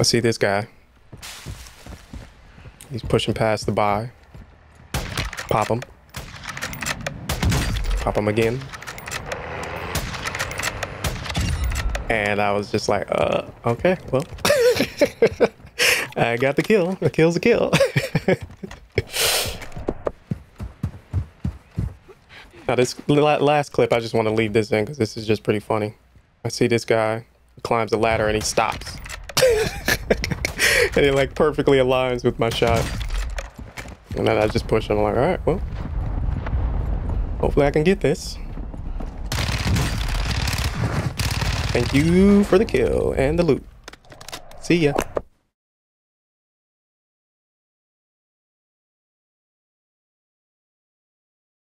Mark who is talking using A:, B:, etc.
A: I see this guy. He's pushing past the buy. Pop him. Pop him again. And I was just like, uh, okay, well. I got the kill. A kill's a kill. now this last clip, I just want to leave this in because this is just pretty funny. I see this guy climbs the ladder and he stops. and it like perfectly aligns with my shot. And then I just push him. I'm like, all right, well, hopefully I can get this. Thank you for the kill and the loot. See ya.